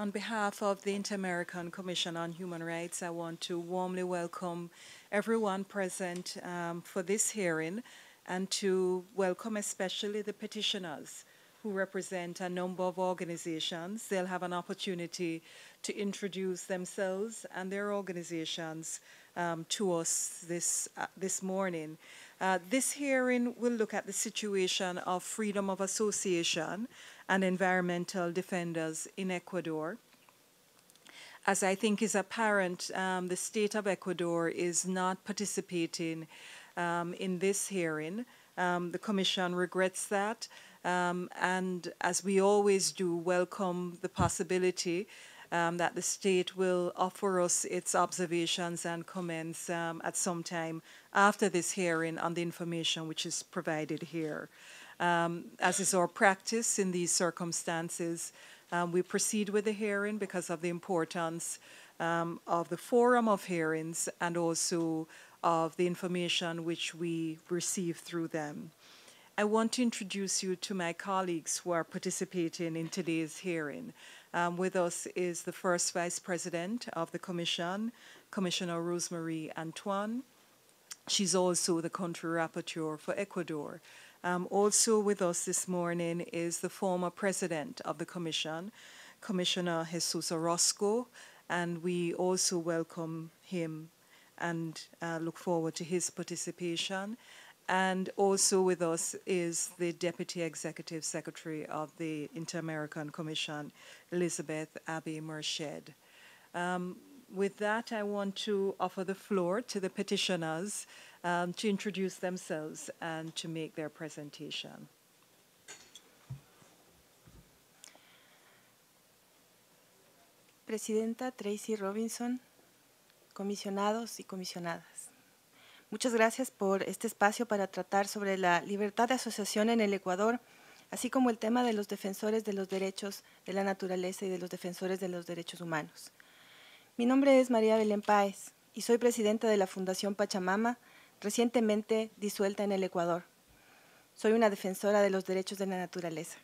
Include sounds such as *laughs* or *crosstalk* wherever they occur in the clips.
On behalf of the Inter-American Commission on Human Rights, I want to warmly welcome everyone present um, for this hearing and to welcome especially the petitioners who represent a number of organizations. They'll have an opportunity to introduce themselves and their organizations um, to us this, uh, this morning. Uh, this hearing will look at the situation of freedom of association and environmental defenders in Ecuador. As I think is apparent, um, the state of Ecuador is not participating um, in this hearing. Um, the Commission regrets that, um, and as we always do, welcome the possibility um, that the state will offer us its observations and comments um, at some time after this hearing on the information which is provided here. Um, as is our practice in these circumstances, um, we proceed with the hearing because of the importance um, of the forum of hearings and also of the information which we receive through them. I want to introduce you to my colleagues who are participating in today's hearing. Um, with us is the first Vice President of the Commission, Commissioner Rosemary Antoine. She's also the country rapporteur for Ecuador. Um, also with us this morning is the former President of the Commission, Commissioner Jesus Orozco, and we also welcome him and uh, look forward to his participation. And also with us is the Deputy Executive Secretary of the Inter-American Commission, Elizabeth Abbey Merched. Um, with that, I want to offer the floor to the petitioners um, to introduce themselves and to make their presentation. Presidenta Tracy Robinson, comisionados y comisionadas. Muchas gracias por este espacio para tratar sobre la libertad de asociación en el Ecuador, así como el tema de los defensores de los derechos de la naturaleza y de los defensores de los derechos humanos. Mi nombre es María Belén Páez y soy presidenta de la Fundación Pachamama, recientemente disuelta en el Ecuador. Soy una defensora de los derechos de la naturaleza.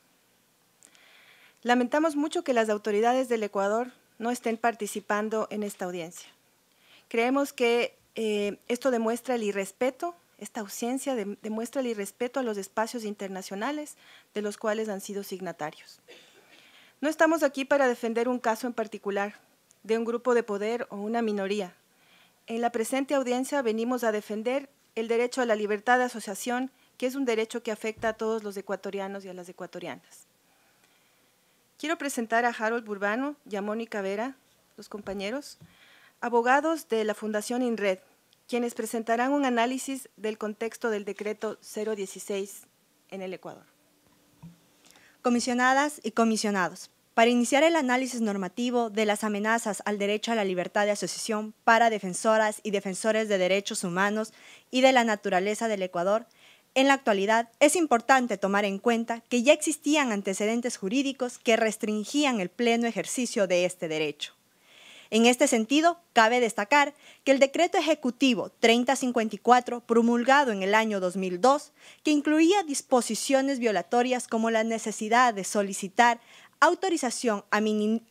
Lamentamos mucho que las autoridades del Ecuador no estén participando en esta audiencia. Creemos que eh, esto demuestra el irrespeto, esta ausencia de, demuestra el irrespeto a los espacios internacionales de los cuales han sido signatarios. No estamos aquí para defender un caso en particular, de un grupo de poder o una minoría. En la presente audiencia venimos a defender el derecho a la libertad de asociación, que es un derecho que afecta a todos los ecuatorianos y a las ecuatorianas. Quiero presentar a Harold Burbano y a Mónica Vera, los compañeros, abogados de la Fundación INRED, quienes presentarán un análisis del contexto del decreto 016 en el Ecuador. Comisionadas y comisionados, para iniciar el análisis normativo de las amenazas al derecho a la libertad de asociación para defensoras y defensores de derechos humanos y de la naturaleza del Ecuador, en la actualidad es importante tomar en cuenta que ya existían antecedentes jurídicos que restringían el pleno ejercicio de este derecho. En este sentido, cabe destacar que el decreto ejecutivo 3054, promulgado en el año 2002, que incluía disposiciones violatorias como la necesidad de solicitar autorización a,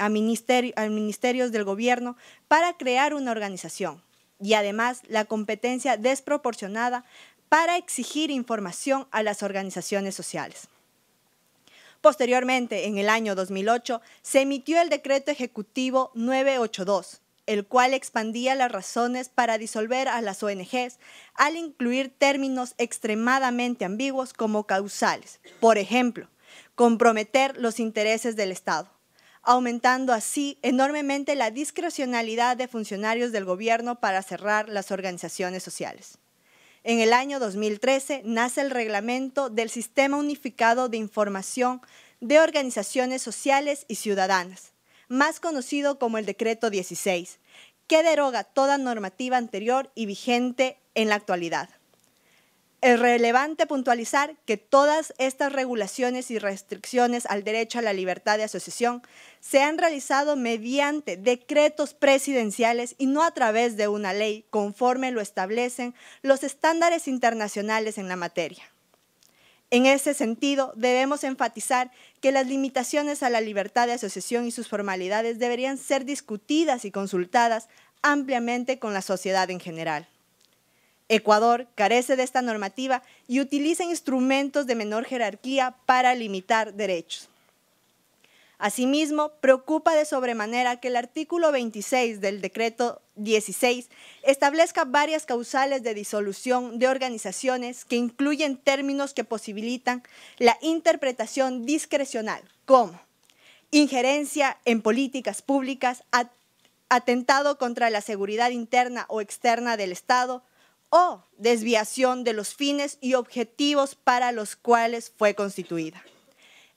ministerios del gobierno para crear una organización y además la competencia desproporcionada para exigir información a las organizaciones sociales. Posteriormente, en el año 2008, se emitió el decreto ejecutivo 982, el cual expandía las razones para disolver a las ONGs al incluir términos extremadamente ambiguos como causales. Por ejemplo, comprometer los intereses del Estado, aumentando así enormemente la discrecionalidad de funcionarios del gobierno para cerrar las organizaciones sociales. En el año 2013 nace el reglamento del Sistema Unificado de Información de Organizaciones Sociales y Ciudadanas, más conocido como el Decreto 16, que deroga toda normativa anterior y vigente en la actualidad. Es relevante puntualizar que todas estas regulaciones y restricciones al derecho a la libertad de asociación se han realizado mediante decretos presidenciales y no a través de una ley, conforme lo establecen los estándares internacionales en la materia. En ese sentido, debemos enfatizar que las limitaciones a la libertad de asociación y sus formalidades deberían ser discutidas y consultadas ampliamente con la sociedad en general. Ecuador carece de esta normativa y utiliza instrumentos de menor jerarquía para limitar derechos. Asimismo, preocupa de sobremanera que el artículo 26 del decreto 16 establezca varias causales de disolución de organizaciones que incluyen términos que posibilitan la interpretación discrecional, como injerencia en políticas públicas, atentado contra la seguridad interna o externa del Estado o desviación de los fines y objetivos para los cuales fue constituida.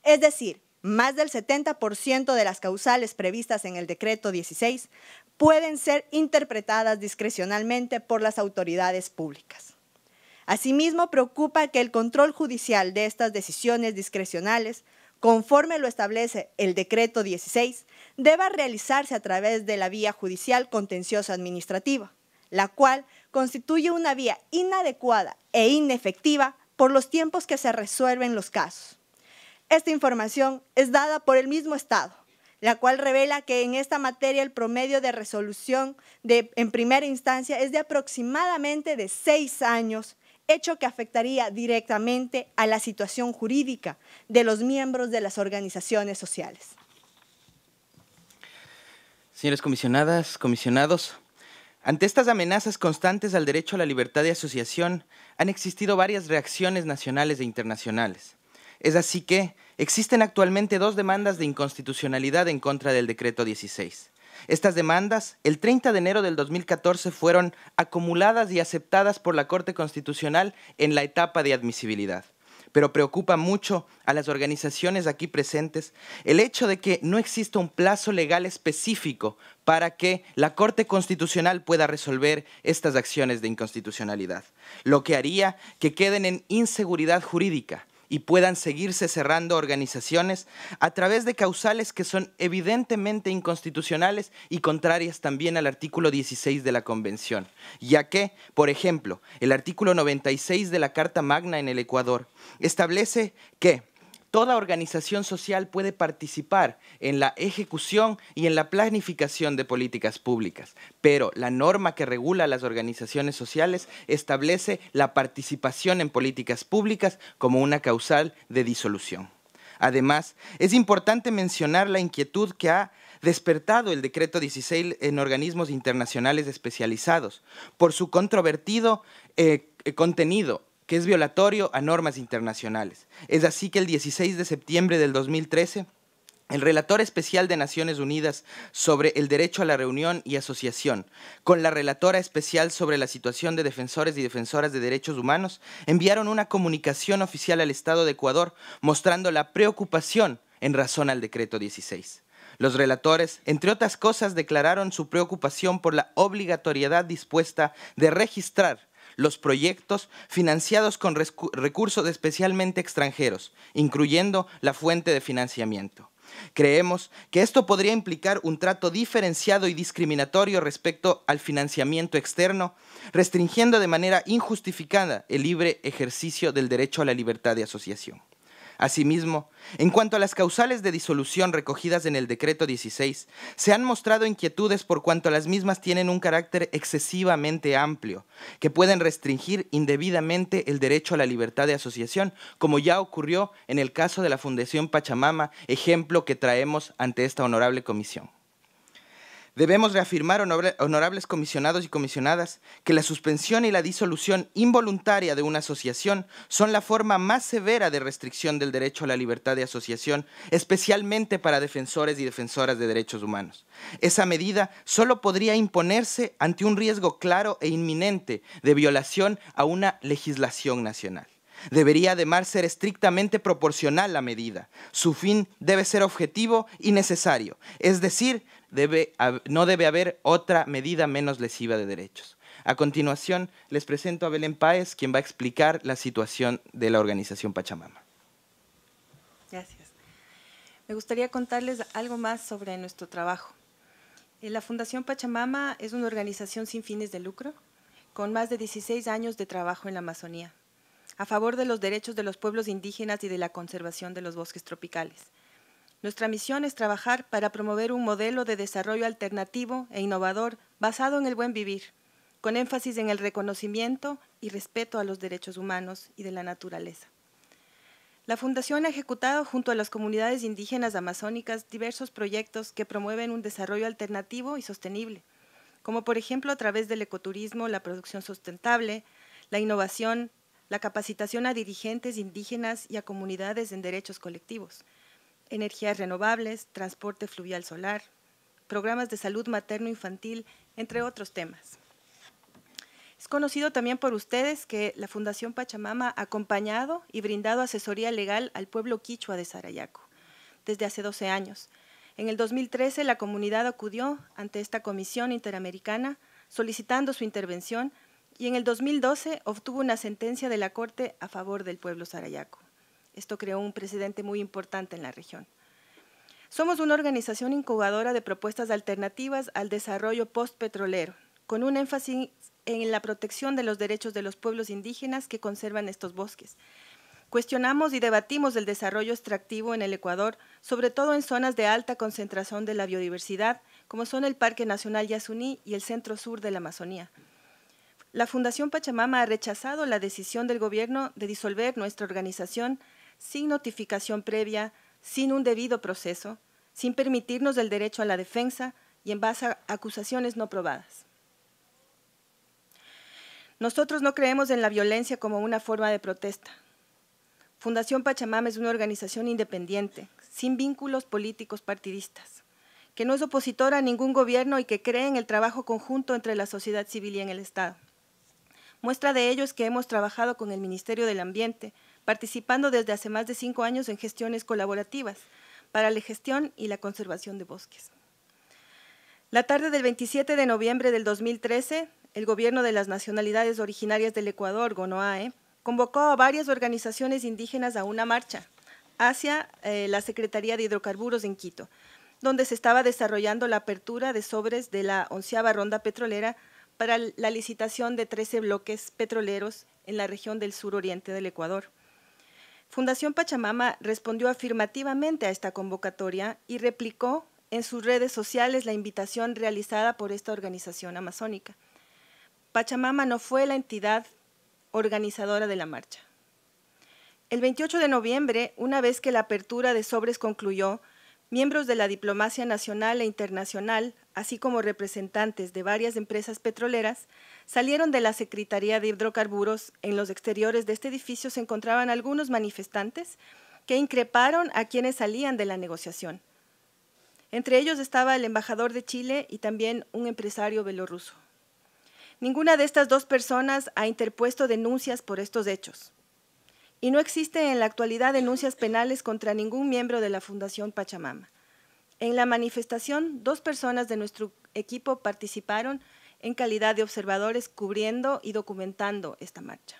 Es decir, más del 70% de las causales previstas en el decreto 16 pueden ser interpretadas discrecionalmente por las autoridades públicas. Asimismo, preocupa que el control judicial de estas decisiones discrecionales, conforme lo establece el decreto 16, deba realizarse a través de la vía judicial contenciosa administrativa, la cual constituye una vía inadecuada e inefectiva por los tiempos que se resuelven los casos. Esta información es dada por el mismo Estado, la cual revela que en esta materia el promedio de resolución en primera instancia es de aproximadamente de seis años, hecho que afectaría directamente a la situación jurídica de los miembros de las organizaciones sociales. Señores comisionadas, comisionados, ante estas amenazas constantes al derecho a la libertad de asociación, han existido varias reacciones nacionales e internacionales. Es así que existen actualmente dos demandas de inconstitucionalidad en contra del decreto 16. Estas demandas, el 30 de enero del 2014, fueron acumuladas y aceptadas por la Corte Constitucional en la etapa de admisibilidad. Pero preocupa mucho a las organizaciones aquí presentes el hecho de que no exista un plazo legal específico para que la Corte Constitucional pueda resolver estas acciones de inconstitucionalidad, lo que haría que queden en inseguridad jurídica y puedan seguirse cerrando organizaciones a través de causales que son evidentemente inconstitucionales y contrarias también al artículo 16 de la Convención, ya que, por ejemplo, el artículo 96 de la Carta Magna en el Ecuador establece que Toda organización social puede participar en la ejecución y en la planificación de políticas públicas, pero la norma que regula las organizaciones sociales establece la participación en políticas públicas como una causal de disolución. Además, es importante mencionar la inquietud que ha despertado el decreto 16 en organismos internacionales especializados por su controvertido eh, contenido que es violatorio a normas internacionales. Es así que el 16 de septiembre del 2013, el relator especial de Naciones Unidas sobre el derecho a la reunión y asociación, con la relatora especial sobre la situación de defensores y defensoras de derechos humanos, enviaron una comunicación oficial al Estado de Ecuador mostrando la preocupación en razón al decreto 16. Los relatores, entre otras cosas, declararon su preocupación por la obligatoriedad dispuesta de registrar los proyectos financiados con recursos especialmente extranjeros, incluyendo la fuente de financiamiento. Creemos que esto podría implicar un trato diferenciado y discriminatorio respecto al financiamiento externo, restringiendo de manera injustificada el libre ejercicio del derecho a la libertad de asociación. Asimismo, en cuanto a las causales de disolución recogidas en el decreto 16, se han mostrado inquietudes por cuanto las mismas tienen un carácter excesivamente amplio, que pueden restringir indebidamente el derecho a la libertad de asociación, como ya ocurrió en el caso de la Fundación Pachamama, ejemplo que traemos ante esta honorable comisión. Debemos reafirmar, honorables comisionados y comisionadas, que la suspensión y la disolución involuntaria de una asociación son la forma más severa de restricción del derecho a la libertad de asociación, especialmente para defensores y defensoras de derechos humanos. Esa medida solo podría imponerse ante un riesgo claro e inminente de violación a una legislación nacional. Debería además ser estrictamente proporcional la medida. Su fin debe ser objetivo y necesario, es decir, no debe haber otra medida menos lesiva de derechos. A continuación, les presento a Belén Páez, quien va a explicar la situación de la organización Pachamama. Gracias. Me gustaría contarles algo más sobre nuestro trabajo. Eh, la Fundación Pachamama es una organización sin fines de lucro, con más de 16 años de trabajo en la Amazonía. a favor de los derechos de los pueblos indígenas y de la conservación de los bosques tropicales. Nuestra misión es trabajar para promover un modelo de desarrollo alternativo e innovador basado en el buen vivir, con énfasis en el reconocimiento y respeto a los derechos humanos y de la naturaleza. La Fundación ha ejecutado junto a las comunidades indígenas amazónicas diversos proyectos que promueven un desarrollo alternativo y sostenible, como por ejemplo a través del ecoturismo, la producción sustentable, la innovación, la capacitación a dirigentes indígenas y a comunidades en derechos colectivos, energías renovables, transporte fluvial solar, programas de salud materno-infantil, entre otros temas. Es conocido también por ustedes que la Fundación Pachamama ha acompañado y brindado asesoría legal al pueblo quichua de Sarayaco desde hace 12 años. En el 2013 la comunidad acudió ante esta Comisión Interamericana solicitando su intervención y en el 2012 obtuvo una sentencia de la Corte a favor del pueblo Sarayaco. Esto creó un precedente muy importante en la región. Somos una organización incubadora de propuestas alternativas al desarrollo postpetrolero, con un énfasis en la protección de los derechos de los pueblos indígenas que conservan estos bosques. Cuestionamos y debatimos el desarrollo extractivo en el Ecuador, sobre todo en zonas de alta concentración de la biodiversidad, como son el Parque Nacional Yasuní y el centro sur de la Amazonía. La Fundación Pachamama ha rechazado la decisión del gobierno de disolver nuestra organización sin notificación previa, sin un debido proceso, sin permitirnos el derecho a la defensa y en base a acusaciones no probadas. Nosotros no creemos en la violencia como una forma de protesta. Fundación Pachamama es una organización independiente, sin vínculos políticos partidistas, que no es opositora a ningún gobierno y que cree en el trabajo conjunto entre la sociedad civil y en el Estado. Muestra de ello es que hemos trabajado con el Ministerio del Ambiente, participando desde hace más de cinco años en gestiones colaborativas para la gestión y la conservación de bosques. La tarde del 27 de noviembre del 2013, el gobierno de las nacionalidades originarias del Ecuador, GONOAE, convocó a varias organizaciones indígenas a una marcha hacia eh, la Secretaría de Hidrocarburos en Quito, donde se estaba desarrollando la apertura de sobres de la onceava ronda petrolera para la licitación de 13 bloques petroleros en la región del suroriente del Ecuador. Fundación Pachamama respondió afirmativamente a esta convocatoria y replicó en sus redes sociales la invitación realizada por esta organización amazónica. Pachamama no fue la entidad organizadora de la marcha. El 28 de noviembre, una vez que la apertura de sobres concluyó, miembros de la diplomacia nacional e internacional, así como representantes de varias empresas petroleras, salieron de la Secretaría de Hidrocarburos. En los exteriores de este edificio se encontraban algunos manifestantes que increparon a quienes salían de la negociación. Entre ellos estaba el embajador de Chile y también un empresario belorruso. Ninguna de estas dos personas ha interpuesto denuncias por estos hechos. Y no existe en la actualidad denuncias penales contra ningún miembro de la Fundación Pachamama. En la manifestación, dos personas de nuestro equipo participaron en calidad de observadores cubriendo y documentando esta marcha.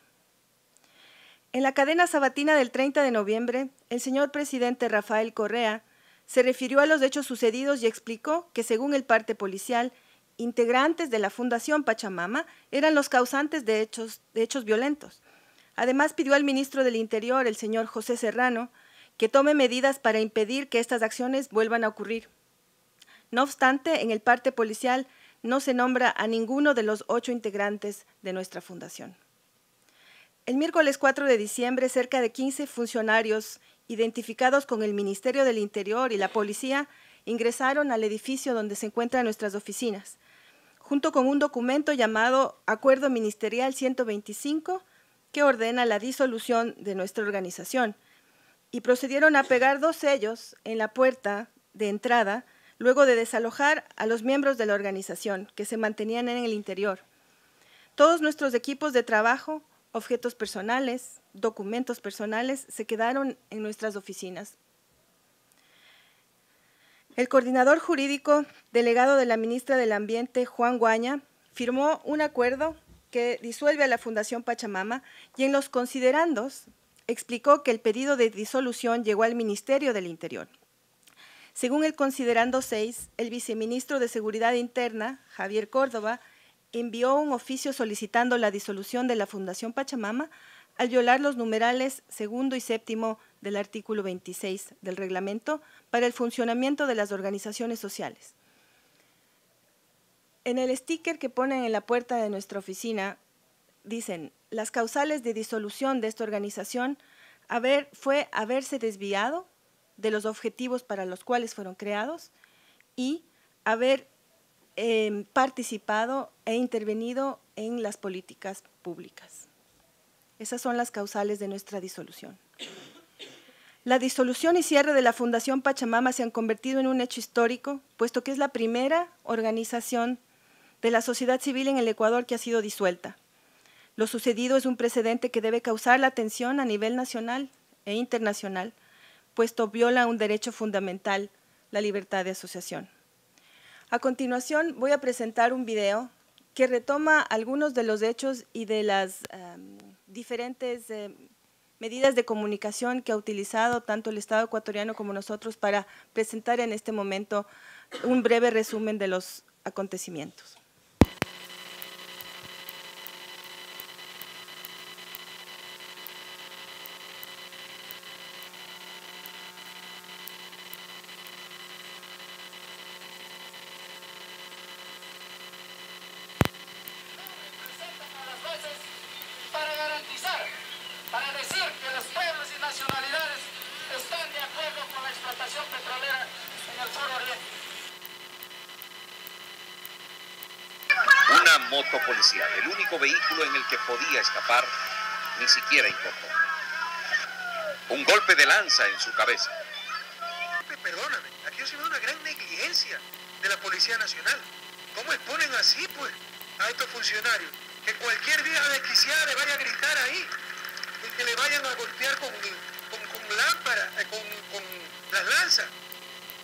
En la cadena sabatina del 30 de noviembre, el señor presidente Rafael Correa se refirió a los hechos sucedidos y explicó que, según el parte policial, integrantes de la Fundación Pachamama eran los causantes de hechos, violentos. Además, pidió al ministro del Interior, el señor José Serrano, que tome medidas para impedir que estas acciones vuelvan a ocurrir. No obstante, en el parte policial no se nombra a ninguno de los ocho integrantes de nuestra fundación. El miércoles 4 de diciembre, cerca de 15 funcionarios identificados con el Ministerio del Interior y la policía ingresaron al edificio donde se encuentran nuestras oficinas junto con un documento llamado Acuerdo Ministerial 125, que ordena la disolución de nuestra organización, y procedieron a pegar dos sellos en la puerta de entrada, luego de desalojar a los miembros de la organización que se mantenían en el interior. Todos nuestros equipos de trabajo, objetos personales, documentos personales, se quedaron en nuestras oficinas el coordinador jurídico delegado de la ministra del Ambiente, Juan Guaña, firmó un acuerdo que disuelve a la Fundación Pachamama y en los considerandos explicó que el pedido de disolución llegó al Ministerio del Interior. Según el considerando 6, el viceministro de Seguridad Interna, Javier Córdoba, envió un oficio solicitando la disolución de la Fundación Pachamama al violar los numerales segundo y séptimo del artículo 26 del reglamento para el funcionamiento de las organizaciones sociales. En el sticker que ponen en la puerta de nuestra oficina, dicen, las causales de disolución de esta organización haber, fue haberse desviado de los objetivos para los cuales fueron creados y haber em, participado e intervenido en las políticas públicas. Esas son las causales de nuestra disolución. La disolución y cierre de la Fundación Pachamama se han convertido en un hecho histórico, puesto que es la primera organización de la sociedad civil en el Ecuador que ha sido disuelta. Lo sucedido es un precedente que debe causar la atención a nivel nacional e internacional, puesto viola un derecho fundamental, la libertad de asociación. A continuación voy a presentar un video que retoma algunos de los hechos y de las um, diferentes eh, medidas de comunicación que ha utilizado tanto el Estado ecuatoriano como nosotros para presentar en este momento un breve resumen de los acontecimientos. moto policial, el único vehículo en el que podía escapar, ni siquiera importó. Un golpe de lanza en su cabeza. Perdóname, aquí ha sido una gran negligencia de la Policía Nacional. ¿Cómo exponen así, pues, a estos funcionarios? Que cualquier día desquiciada le vaya a gritar ahí, y que le vayan a golpear con, con, lámpara, eh, con, con las lanzas.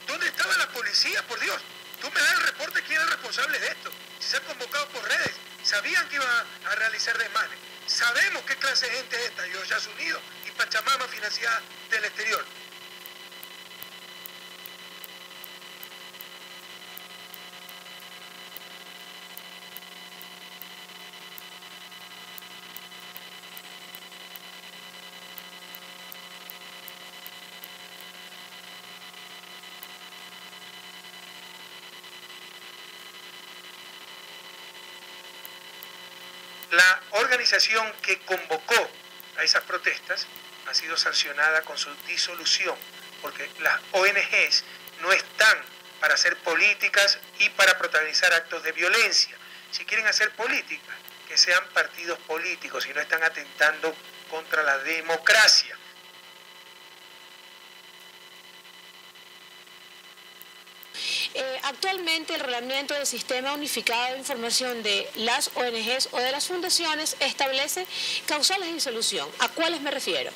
¿Dónde estaba la policía, por Dios? Tú me das el reporte quién es el responsable de esto. Si se han convocado por redes, sabían que iban a realizar desmanes. Sabemos qué clase de gente es esta, Estados Unidos y Pachamama financiada del exterior. La organización que convocó a esas protestas ha sido sancionada con su disolución, porque las ONGs no están para hacer políticas y para protagonizar actos de violencia. Si quieren hacer política, que sean partidos políticos y no están atentando contra la democracia. Eh, actualmente el reglamento del Sistema Unificado de Información de las ONGs o de las fundaciones establece causales de disolución. ¿A cuáles me refiero?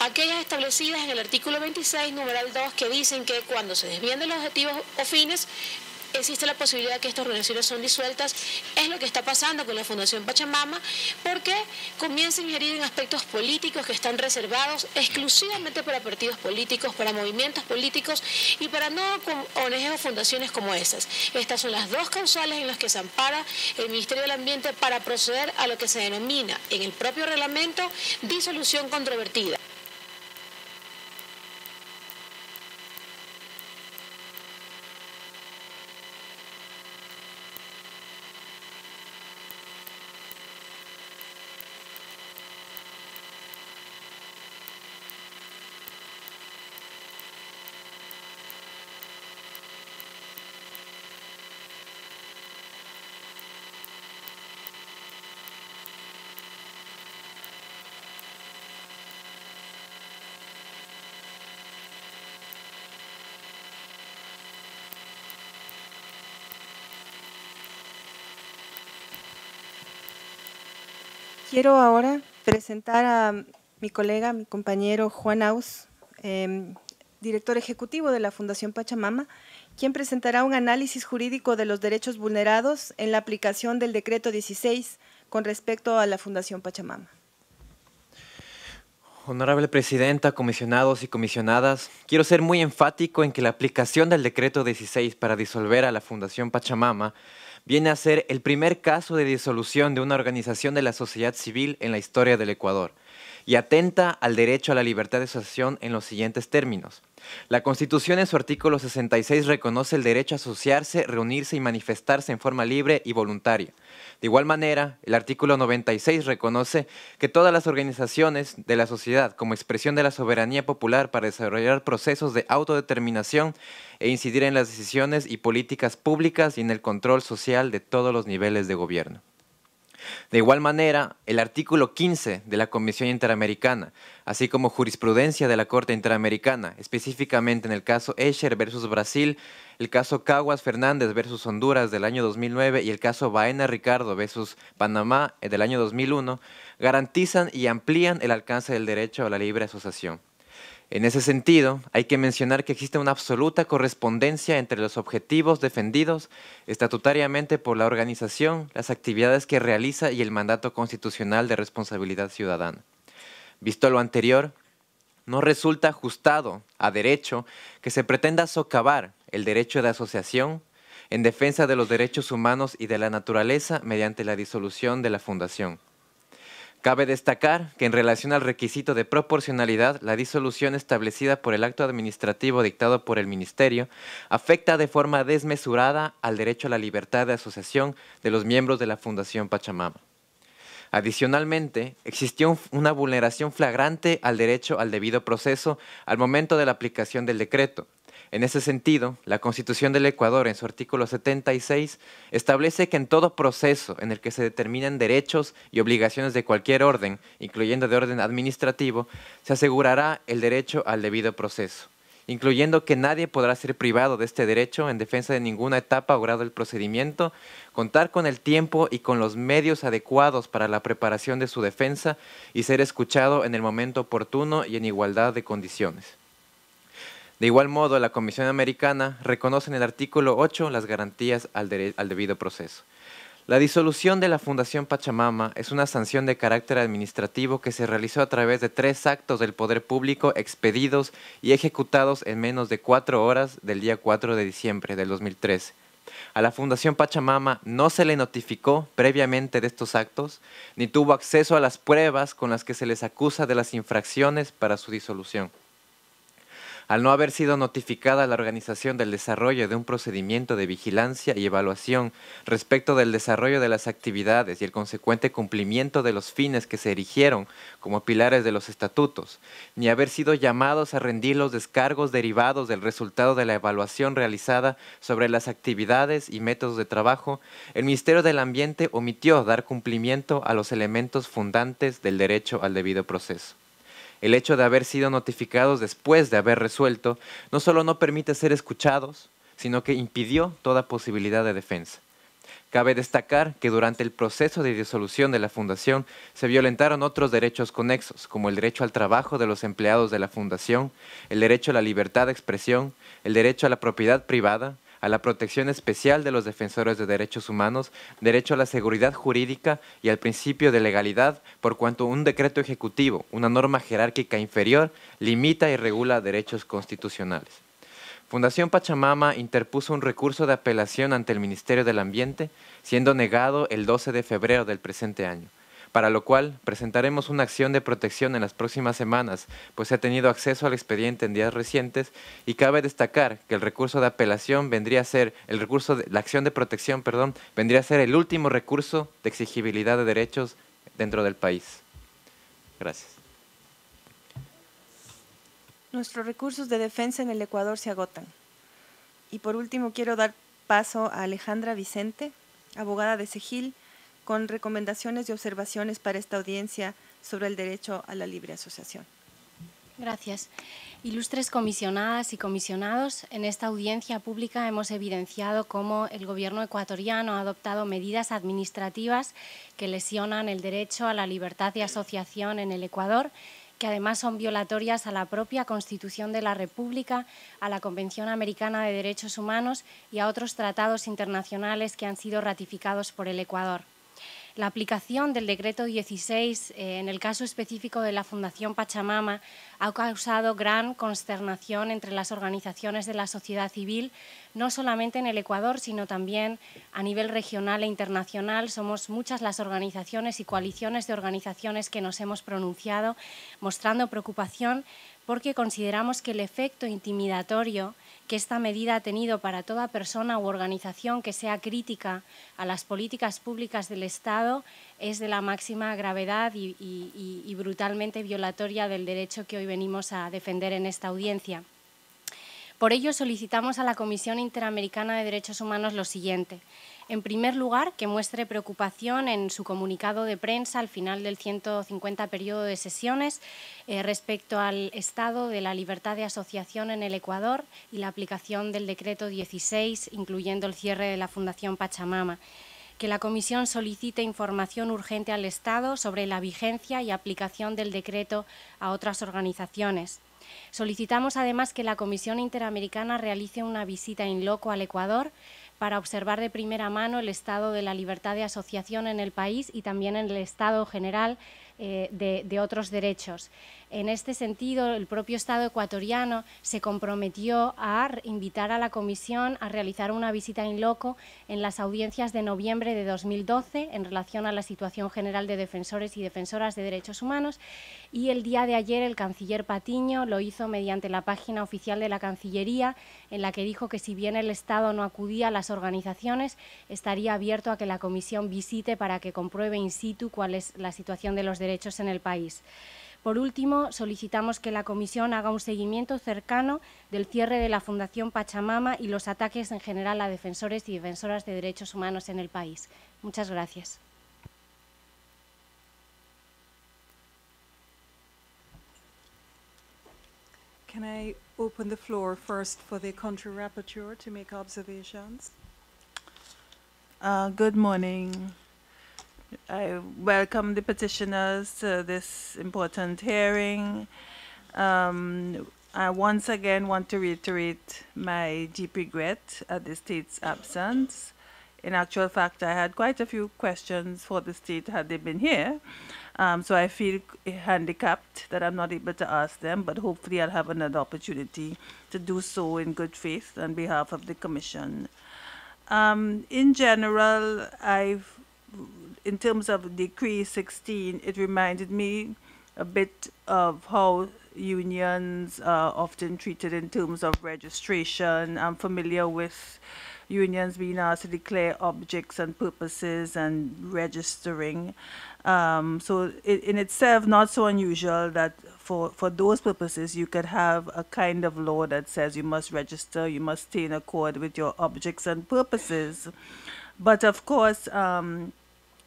Aquellas establecidas en el artículo 26, numeral 2, que dicen que cuando se desvían de los objetivos o fines, existe la posibilidad de que estas organizaciones son disueltas. Es lo que está pasando con la Fundación Pachamama, porque comienza a ingerir en aspectos políticos que están reservados exclusivamente para partidos políticos, para movimientos políticos y para no ONGs o fundaciones como esas. Estas son las dos causales en las que se ampara el Ministerio del Ambiente para proceder a lo que se denomina en el propio reglamento disolución controvertida. Quiero ahora presentar a mi colega, mi compañero Juan Aus, em, director ejecutivo de la Fundación Pachamama, quien presentará un análisis jurídico de los derechos vulnerados en la aplicación del decreto 16 con respecto a la Fundación Pachamama. Honorable Presidenta, comisionados y comisionadas, quiero ser muy enfático en que la aplicación del decreto 16 para disolver a la Fundación Pachamama viene a ser el primer caso de disolución de una organización de la sociedad civil en la historia del Ecuador. y atenta al derecho a la libertad de asociación en los siguientes términos. La Constitución en su artículo 66 reconoce el derecho a asociarse, reunirse y manifestarse en forma libre y voluntaria. De igual manera, el artículo 96 reconoce que todas las organizaciones de la sociedad, como expresión de la soberanía popular para desarrollar procesos de autodeterminación e incidir en las decisiones y políticas públicas y en el control social de todos los niveles de gobierno. De igual manera, el artículo 15 de la Comisión Interamericana, así como jurisprudencia de la Corte Interamericana, específicamente en el caso Escher versus Brasil, el caso Caguas Fernández versus Honduras del año 2009 y el caso Baena Ricardo versus Panamá del año 2001, garantizan y amplían el alcance del derecho a la libre asociación. En ese sentido, hay que mencionar que existe una absoluta correspondencia entre los objetivos defendidos estatutariamente por la organización, las actividades que realiza y el mandato constitucional de responsabilidad ciudadana. Visto lo anterior, no resulta ajustado a derecho que se pretenda socavar el derecho de asociación en defensa de los derechos humanos y de la naturaleza mediante la disolución de la fundación. Cabe destacar que en relación al requisito de proporcionalidad, la disolución establecida por el acto administrativo dictado por el Ministerio afecta de forma desmesurada al derecho a la libertad de asociación de los miembros de la Fundación Pachamama. Adicionalmente, existió una vulneración flagrante al derecho al debido proceso al momento de la aplicación del decreto, en ese sentido, la Constitución del Ecuador, en su artículo 76, establece que en todo proceso en el que se determinan derechos y obligaciones de cualquier orden, incluyendo de orden administrativo, se asegurará el derecho al debido proceso, incluyendo que nadie podrá ser privado de este derecho en defensa de ninguna etapa o grado del procedimiento, contar con el tiempo y con los medios adecuados para la preparación de su defensa y ser escuchado en el momento oportuno y en igualdad de condiciones. De igual modo, la Comisión Americana reconoce en el artículo 8 las garantías al, debido proceso. La disolución de la Fundación Pachamama es una sanción de carácter administrativo que se realizó a través de tres actos del poder público expedidos y ejecutados en menos de cuatro horas del día 4 de diciembre del 2013. A la Fundación Pachamama no se le notificó previamente de estos actos, ni tuvo acceso a las pruebas con las que se les acusa de las infracciones para su disolución al no haber sido notificada la organización del desarrollo de un procedimiento de vigilancia y evaluación respecto del desarrollo de las actividades y el consecuente cumplimiento de los fines que se erigieron como pilares de los estatutos, ni haber sido llamados a rendir los descargos derivados del resultado de la evaluación realizada sobre las actividades y métodos de trabajo, el Ministerio del Ambiente omitió dar cumplimiento a los elementos fundantes del derecho al debido proceso. El hecho de haber sido notificados después de haber resuelto no solo no permite ser escuchados, sino que impidió toda posibilidad de defensa. Cabe destacar que durante el proceso de disolución de la Fundación se violentaron otros derechos conexos, como el derecho al trabajo de los empleados de la Fundación, el derecho a la libertad de expresión, el derecho a la propiedad privada, a la protección especial de los defensores de derechos humanos, derecho a la seguridad jurídica y al principio de legalidad, por cuanto un decreto ejecutivo, una norma jerárquica inferior, limita y regula derechos constitucionales. Fundación Pachamama interpuso un recurso de apelación ante el Ministerio del Ambiente, siendo negado el 12 de febrero del presente año para lo cual presentaremos una acción de protección en las próximas semanas, pues se ha tenido acceso al expediente en días recientes y cabe destacar que el recurso de apelación vendría a ser, el recurso la acción de protección, perdón, vendría a ser el último recurso de exigibilidad de derechos dentro del país. Gracias. Nuestros recursos de defensa en el Ecuador se agotan. Y por último quiero dar paso a Alejandra Vicente, abogada de Segil, con recomendaciones y observaciones para esta audiencia sobre el derecho a la libre asociación. Gracias. Ilustres comisionadas y comisionados, en esta audiencia pública hemos evidenciado cómo el Gobierno ecuatoriano ha adoptado medidas administrativas que lesionan el derecho a la libertad de asociación en el Ecuador, que además son violatorias a la propia Constitución de la República, a la Convención Americana de Derechos Humanos y a otros tratados internacionales que han sido ratificados por el Ecuador. La aplicación del decreto 16 eh, en el caso específico de la Fundación Pachamama ha causado gran consternación entre las organizaciones de la sociedad civil, no solamente en el Ecuador, sino también a nivel regional e internacional. Somos muchas las organizaciones y coaliciones de organizaciones que nos hemos pronunciado mostrando preocupación porque consideramos que el efecto intimidatorio que esta medida ha tenido para toda persona u organización que sea crítica a las políticas públicas del Estado es de la máxima gravedad y, y brutalmente violatoria del derecho que hoy venimos a defender en esta audiencia. Por ello, solicitamos a la Comisión Interamericana de Derechos Humanos lo siguiente. En primer lugar, que muestre preocupación en su comunicado de prensa al final del 150 periodo de sesiones eh, respecto al estado de la libertad de asociación en el Ecuador y la aplicación del decreto 16, incluyendo el cierre de la Fundación Pachamama que la Comisión solicite información urgente al Estado sobre la vigencia y aplicación del decreto a otras organizaciones. Solicitamos además que la Comisión Interamericana realice una visita in loco al Ecuador para observar de primera mano el estado de la libertad de asociación en el país y también en el estado general eh, de, otros derechos. En este sentido, el propio Estado ecuatoriano se comprometió a invitar a la Comisión a realizar una visita in loco en las audiencias de noviembre de 2012 en relación a la situación general de defensores y defensoras de derechos humanos y el día de ayer el canciller Patiño lo hizo mediante la página oficial de la Cancillería en la que dijo que si bien el Estado no acudía a las organizaciones, estaría abierto a que la Comisión visite para que compruebe in situ cuál es la situación de los derechos en el país. Por último, solicitamos que la Comisión haga un seguimiento cercano del cierre de la Fundación Pachamama y los ataques en general a defensores y defensoras de derechos humanos en el país. Muchas gracias. Can I open the floor first for the country rapporteur to make observations? Uh, good morning. I welcome the petitioners to this important hearing. Um, I once again want to reiterate my deep regret at the state's absence. In actual fact, I had quite a few questions for the state had they been here. Um, so I feel handicapped that I'm not able to ask them, but hopefully I'll have another opportunity to do so in good faith on behalf of the Commission. Um, in general, I've in terms of Decree 16, it reminded me a bit of how unions are often treated in terms of registration. I'm familiar with unions being asked to declare objects and purposes and registering. Um, so it, in itself, not so unusual that for, for those purposes, you could have a kind of law that says you must register, you must stay in accord with your objects and purposes. But of course, um,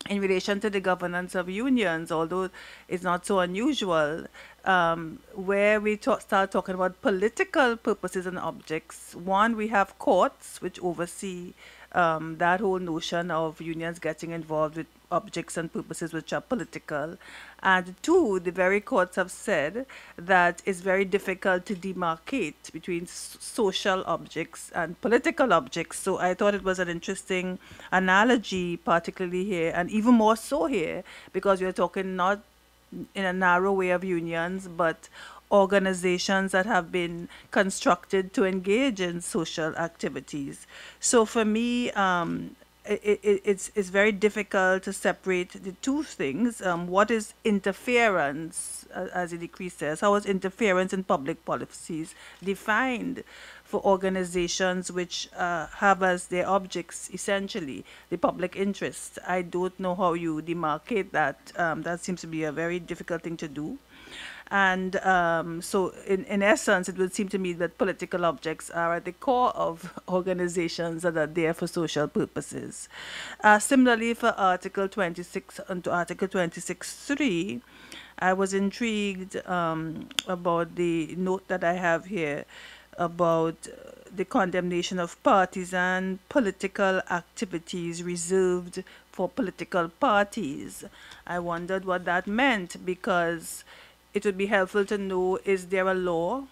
in relation to the governance of unions, although it's not so unusual, um, where we start talking about political purposes and objects. One, we have courts which oversee um, that whole notion of unions getting involved with objects and purposes which are political. And two, the very courts have said that it's very difficult to demarcate between social objects and political objects. So I thought it was an interesting analogy, particularly here, and even more so here, because we're talking not in a narrow way of unions, but organizations that have been constructed to engage in social activities. So for me, um, it, it, it's, it's very difficult to separate the two things. Um, what is interference, uh, as the decree says? How is interference in public policies defined for organizations which uh, have as their objects essentially the public interest? I don't know how you demarcate that. Um, that seems to be a very difficult thing to do. And um, so, in, in essence, it would seem to me that political objects are at the core of *laughs* organizations that are there for social purposes. Uh, similarly, for Article 26 and to Article 26.3, I was intrigued um, about the note that I have here about the condemnation of partisan political activities reserved for political parties. I wondered what that meant because it would be helpful to know is there a law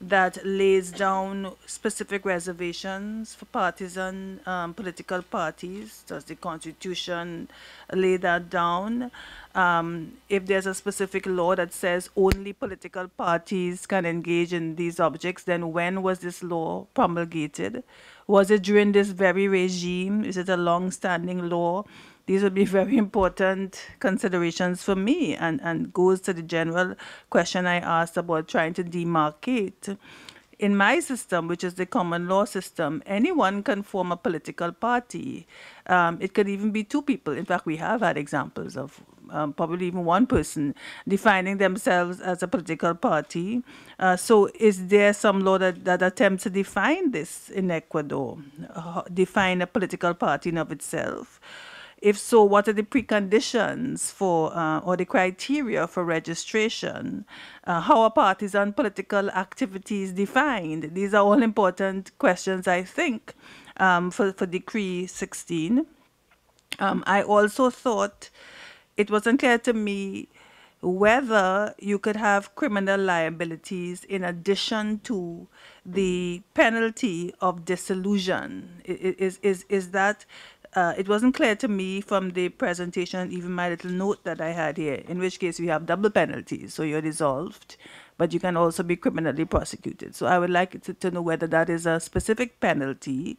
that lays down specific reservations for partisan um, political parties. Does the Constitution lay that down? Um, if there's a specific law that says only political parties can engage in these objects, then when was this law promulgated? Was it during this very regime? Is it a long standing law? These would be very important considerations for me and, and goes to the general question I asked about trying to demarcate. In my system, which is the common law system, anyone can form a political party. Um, it could even be two people. In fact, we have had examples of um, probably even one person defining themselves as a political party. Uh, so, is there some law that, that attempts to define this in Ecuador, uh, define a political party in of itself? If so, what are the preconditions for uh, or the criteria for registration? Uh, how are partisan political activities defined? These are all important questions, I think, um, for, for Decree 16. Um, I also thought it wasn't clear to me whether you could have criminal liabilities in addition to the penalty of disillusion. Is, is, is that uh, it wasn't clear to me from the presentation, even my little note that I had here, in which case you have double penalties. So you're dissolved, but you can also be criminally prosecuted. So I would like to, to know whether that is a specific penalty.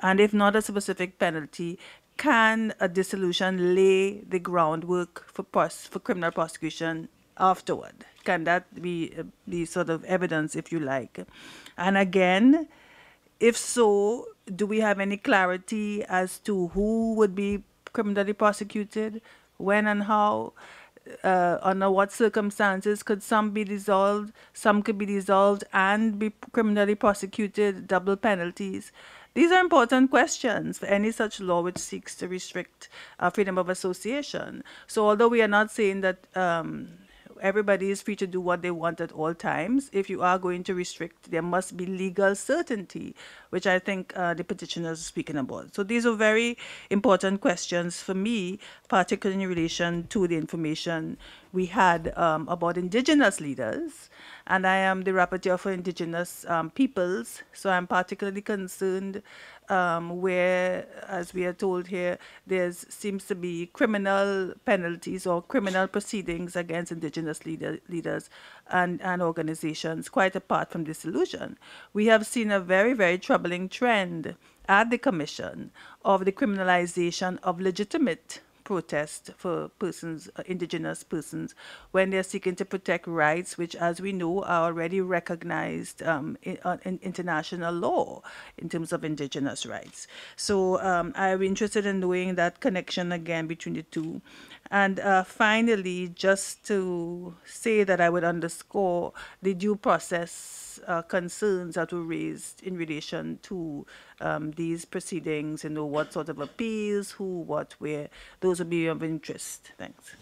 And if not a specific penalty, can a dissolution lay the groundwork for, pros- for criminal prosecution afterward? Can that be, uh, be sort of evidence, if you like? And again, if so, do we have any clarity as to who would be criminally prosecuted, when and how, uh, under what circumstances could some be dissolved, some could be dissolved and be criminally prosecuted, double penalties? These are important questions for any such law which seeks to restrict uh, freedom of association. So, although we are not saying that um, everybody is free to do what they want at all times. If you are going to restrict, there must be legal certainty, which I think uh, the petitioners are speaking about. So these are very important questions for me, particularly in relation to the information we had um, about indigenous leaders. And I am the rapporteur for indigenous um, peoples, so I'm particularly concerned um, where, as we are told here, there seems to be criminal penalties or criminal proceedings against indigenous leader, leaders and, and organizations, quite apart from dissolution. We have seen a very, very troubling trend at the Commission of the criminalization of legitimate protest for persons, uh, indigenous persons, when they're seeking to protect rights, which, as we know, are already recognized um, in, uh, in, international law in terms of indigenous rights. So um, I'm interested in knowing that connection again between the two. And uh, finally, just to say that I would underscore the due process uh, concerns that were raised in relation to um, these proceedings, you know, what sort of appeals, who, what, where, those would be of interest. Thanks.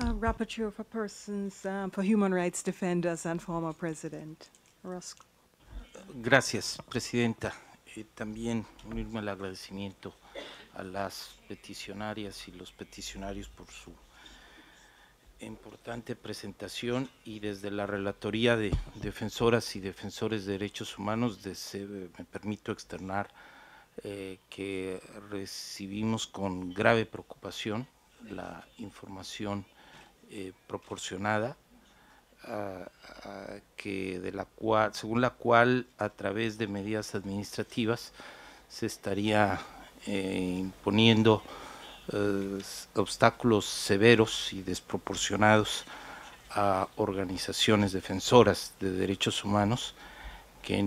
Uh, Rapporteur for Persons, um, for Human Rights Defenders and former President. Roscoe. Gracias, Presidenta. Eh, también unirme al agradecimiento a las peticionarias y los peticionarios por su importante presentación y desde la Relatoría de Defensoras y Defensores de Derechos Humanos me permito externar eh, que recibimos con grave preocupación la información eh, proporcionada que de la cual, según la cual a través de medidas administrativas se estaría imponiendo eh, obstáculos severos y desproporcionados a organizaciones defensoras de derechos humanos que,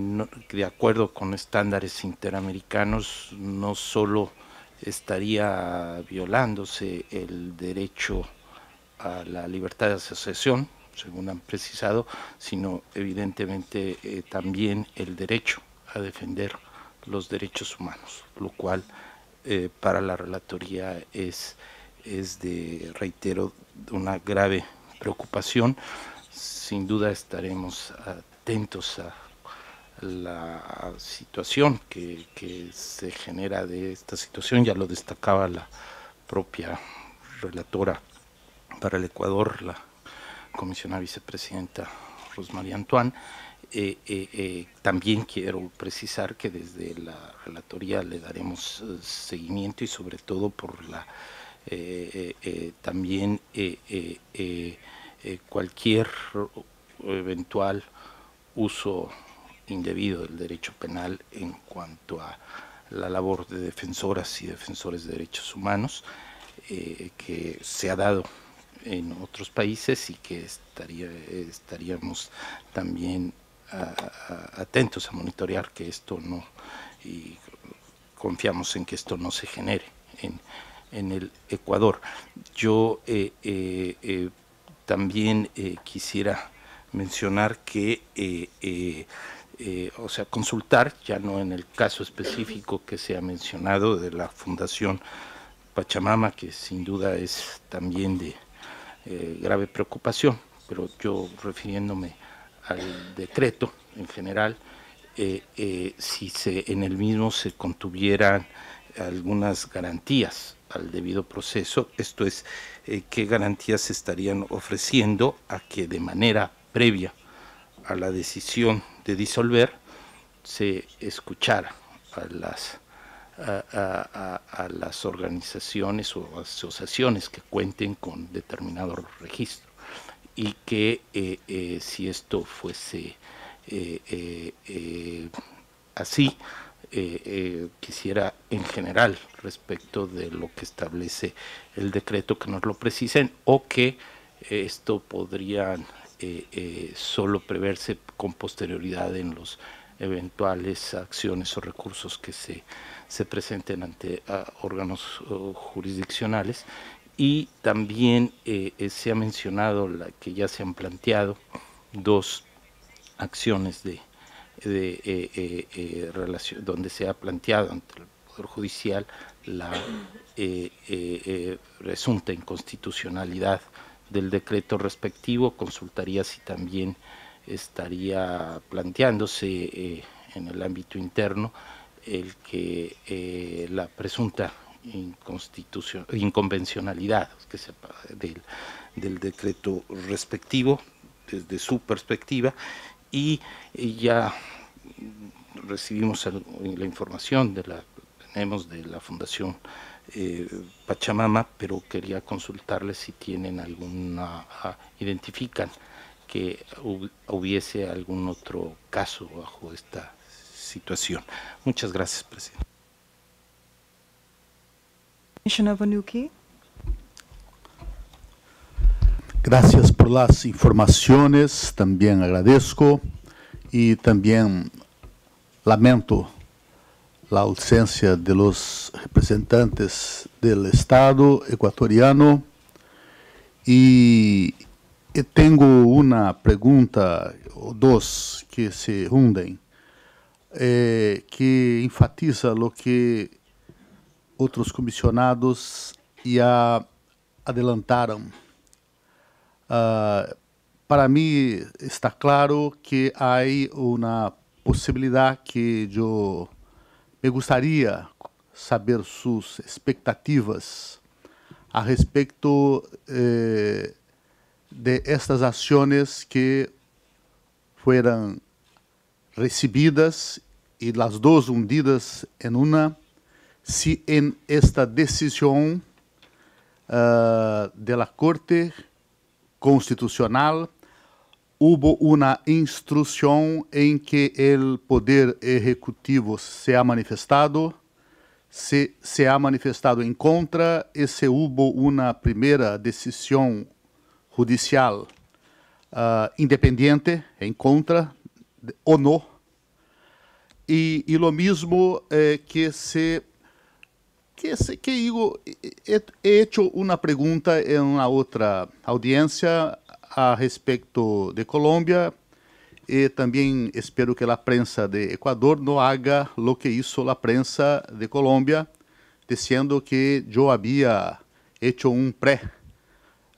de acuerdo con estándares interamericanos no solo estaría violándose el derecho a la libertad de asociación, según han precisado, sino evidentemente eh, también el derecho a defender los derechos humanos, lo cual eh, para la relatoría es, es de, reitero, una grave preocupación. Sin duda estaremos atentos a la situación que, que se genera de esta situación, ya lo destacaba la propia relatora para el Ecuador, la comisionada vicepresidenta Rosmarie Antoine. Eh, eh, eh, también quiero precisar que desde la relatoría le daremos seguimiento y sobre todo por la también cualquier eventual uso indebido del derecho penal en cuanto a la labor de defensoras y defensores de derechos humanos que se ha dado en otros países y que estaría, estaríamos también atentos a monitorear que esto no, y confiamos en que esto no se genere en, en el Ecuador. Yo eh, eh, eh, también quisiera mencionar que, o sea, consultar, ya no en el caso específico que se ha mencionado de la Fundación Pachamama, que sin duda es también de grave preocupación, pero yo refiriéndome al decreto en general, eh, eh, si se, en el mismo se contuvieran algunas garantías al debido proceso, esto es, eh, qué garantías se estarían ofreciendo a que de manera previa a la decisión de disolver se escuchara a las, a las organizaciones o asociaciones que cuenten con determinado registro y que eh, eh, si esto fuese eh, así, quisiera en general respecto de lo que establece el decreto que nos lo precisen o que esto podría solo preverse con posterioridad en los eventuales acciones o recursos que se, se presenten ante órganos jurisdiccionales y también eh, eh, se ha mencionado la que ya se han planteado dos acciones de, eh, donde se ha planteado ante el Poder Judicial la presunta inconstitucionalidad del decreto respectivo, consultaría si también estaría planteándose en el ámbito interno el que la presunta inconvencionalidad que sepa, del, del, decreto respectivo desde su perspectiva y, ya recibimos la información de la tenemos de la Fundación eh, Pachamama, pero quería consultarles si tienen alguna, ah, identifican que hubiese algún otro caso bajo esta situación. Muchas gracias, presidente. Gracias por las informaciones, también agradezco y también lamento la ausencia de los representantes del Estado ecuatoriano y tengo una pregunta o dos que se hunden, eh, que enfatiza lo que outros comissionados já adelantaram. Uh, para mim está claro que há uma possibilidade que eu me gostaria saber suas expectativas a respeito eh, de estas ações que foram recebidas e as duas hundidas em uma si en esta decisión uh, de la Corte Constitucional hubo una instrucción en que el Poder Ejecutivo se ha manifestado, se, se ha manifestado en contra y se hubo una primera decisión judicial uh, independiente en contra de, o no. Y, y lo mismo eh, que se que, que Igor, he, he hecho una pregunta en una otra audiencia a respecto de Colombia e também espero que a prensa de Equador não haga lo que hizo a prensa de Colômbia, dizendo que eu havia hecho um pré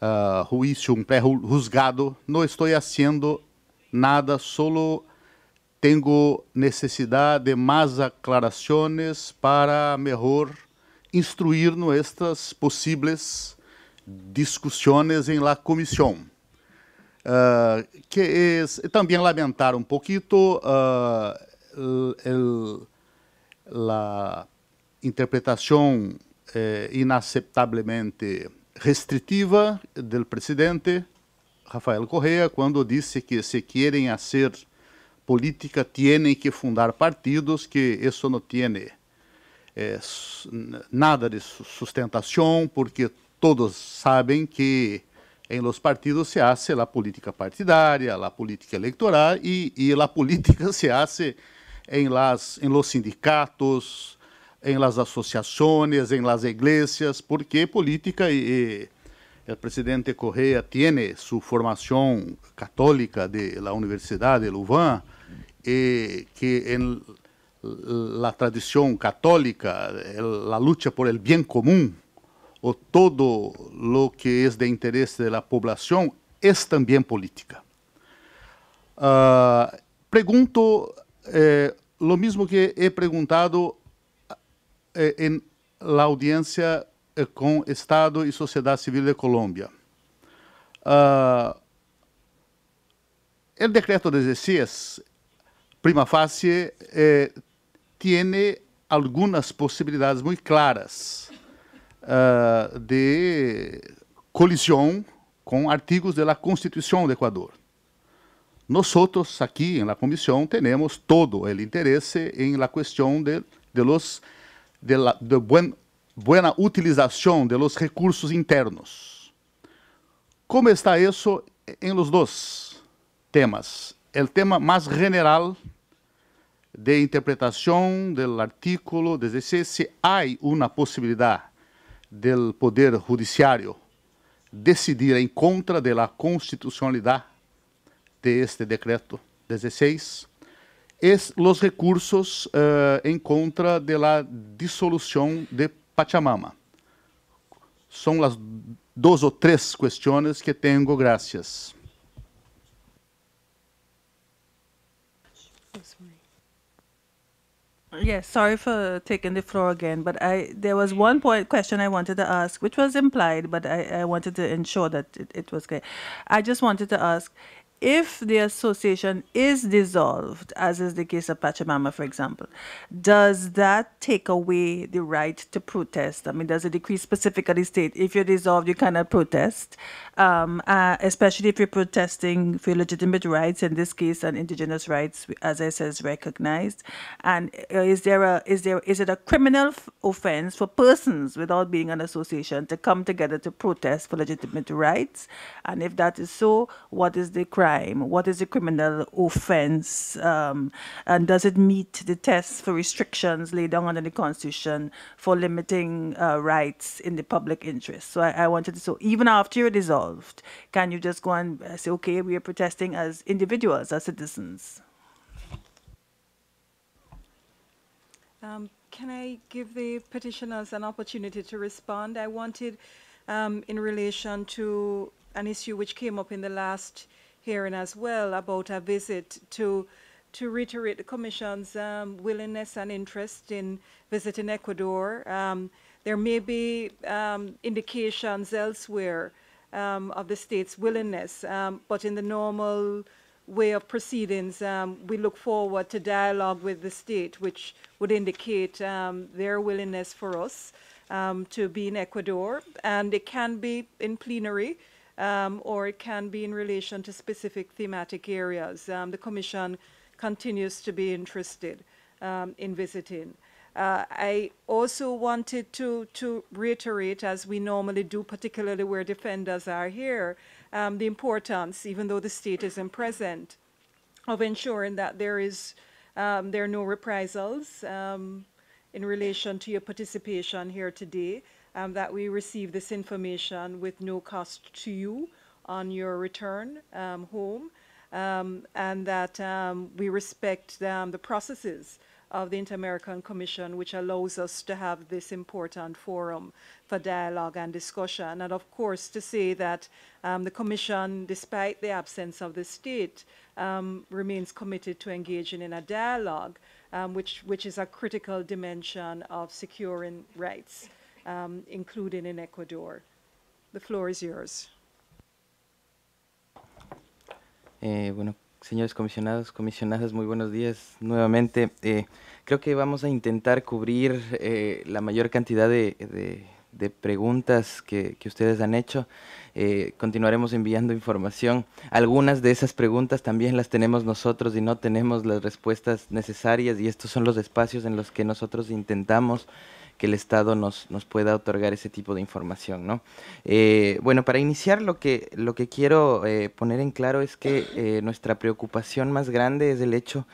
uh, juízo, um pré juzgado. Não estou fazendo nada, solo tenho necessidade de mais aclarações para melhor instruir estas possíveis discussões em la comissão. uh, que es también lamentar un poquito uh, el, la interpretación eh, inaceptablemente restritiva del presidente Rafael Correa cuando dice que si quieren hacer política tienen que fundar partidos, que eso no tiene eh, nada de sustentación, porque todos saben que en los partidos se hace la política partidaria, la política electoral y, y la política se hace en, las, en los sindicatos, en las asociaciones, en las iglesias, porque política y, el presidente Correa tiene su formación católica de la Universidad de Louvain, eh, que en la tradición católica, la lucha por el bien común, o todo lo que es de interés de la población, es también política. Uh, pregunto eh, lo mismo que he preguntado eh, en la audiencia eh, com Estado e sociedade civil de Colômbia. Uh, el decreto 16, prima facie, tiene algunas possibilidades muito claras uh, de colisão com artigos da Constituição do Equador. Nós aqui na comissão temos todo o interesse em la questão de, de los de, la, de buen buena utilização de los recursos internos. Como está isso em los dois temas? O tema mais general de interpretação do artículo 16, se há uma possibilidade do Poder Judiciário decidir em contra da constitucionalidade de este decreto 16, es los recursos uh, em contra de la dissolução de Pachamama. São as duas ou três questões que tenho, graças. Yes, sorry for taking the floor again, but I there was one point question I wanted to ask, which was implied, but I, I wanted to ensure that it, it was clear. I just wanted to ask if the association is dissolved, as is the case of Pachamama, for example, does that take away the right to protest? I mean, does the decree specifically state if you're dissolved, you cannot protest, um, uh, especially if you're protesting for legitimate rights, in this case, and indigenous rights, as I said, is recognized? And uh, is there a is there is it a criminal offense for persons without being an association to come together to protest for legitimate rights? And if that is so, what is the crime? Crime? What is a criminal offense? Um, and does it meet the tests for restrictions laid down under the Constitution for limiting uh, rights in the public interest? So I, I, wanted to, so even after you're dissolved, can you just go and uh, say, okay, we are protesting as individuals, as citizens? Um, can I give the petitioners an opportunity to respond? I wanted, um, in relation to an issue which came up in the last hearing as well about a visit to to reiterate the Commission's um, willingness and interest in visiting Ecuador. Um, there may be um, indications elsewhere um, of the state's willingness, um, but in the normal way of proceedings, um, we look forward to dialogue with the state, which would indicate their willingness for us to be in Ecuador. And it can be in plenary um, or it can be in relation to specific thematic areas. Um, the Commission continues to be interested um, in visiting. Uh, I also wanted to, to reiterate, as we normally do, particularly where defenders are here, um, the importance, even though the state isn't present, of ensuring that there is um, there are no reprisals um, in relation to your participation here today um, that we receive this information with no cost to you on your return um, home, um, and that um, we respect um, the processes of the Inter-American Commission, which allows us to have this important forum for dialogue and discussion. And of course, to say that um, the Commission, despite the absence of the state, um, remains committed to engaging in a dialogue, um, which, which is a critical dimension of securing rights um, including in Ecuador. The floor is yours. Eh, bueno, señores comisionados, comisionadas, muy buenos días nuevamente. Eh, creo que vamos a intentar cubrir eh, la mayor cantidad de, de, de preguntas que, que, ustedes han hecho. Eh, continuaremos enviando información. Algunas de esas preguntas también las tenemos nosotros y no tenemos las respuestas necesarias y estos son los espacios en los que nosotros intentamos que el Estado nos, nos pueda otorgar ese tipo de información. ¿no? Eh, bueno, para iniciar lo que, lo que quiero eh, poner en claro es que eh, nuestra preocupación más grande es el hecho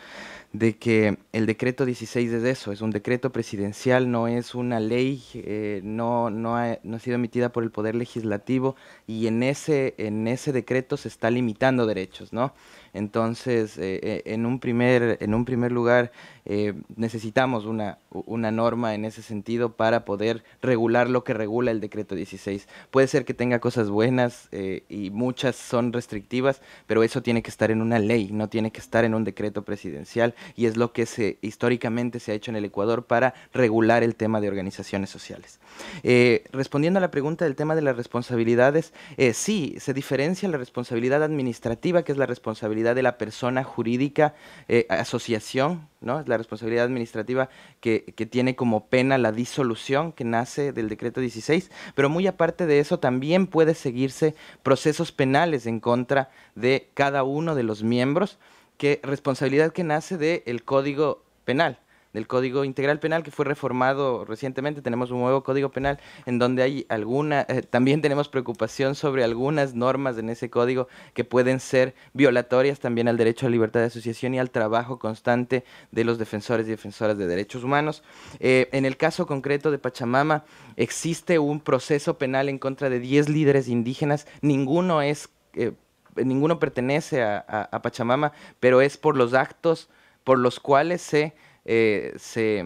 de que el decreto 16 es eso, es un decreto presidencial, no es una ley, eh, no, no, ha, no, ha, sido emitida por el Poder Legislativo y en ese, en ese decreto se está limitando derechos, ¿no? Entonces, eh, eh, en, un primer, en un primer lugar, eh, necesitamos una, una norma en ese sentido para poder regular lo que regula el decreto 16. Puede ser que tenga cosas buenas y muchas son restrictivas, pero eso tiene que estar en una ley, no tiene que estar en un decreto presidencial y es lo que se, históricamente se ha hecho en el Ecuador para regular el tema de organizaciones sociales. Eh, respondiendo a la pregunta del tema de las responsabilidades, eh, sí, se diferencia la responsabilidad administrativa, que es la responsabilidad de la persona jurídica, eh, asociación, ¿no? Es la responsabilidad administrativa que, que, tiene como pena la disolución que nace del decreto 16, pero muy aparte de eso también puede seguirse procesos penales en contra de cada uno de los miembros, que responsabilidad que nace del Código Penal del Código Integral Penal que fue reformado recientemente. Tenemos un nuevo Código Penal en donde hay alguna, eh, también tenemos preocupación sobre algunas normas en ese código que pueden ser violatorias también al derecho a libertad de asociación y al trabajo constante de los defensores y defensoras de derechos humanos. Eh, en el caso concreto de Pachamama, existe un proceso penal en contra de 10 líderes indígenas, ninguno es... Eh, ninguno pertenece a, a, Pachamama, pero es por los actos por los cuales se eh, se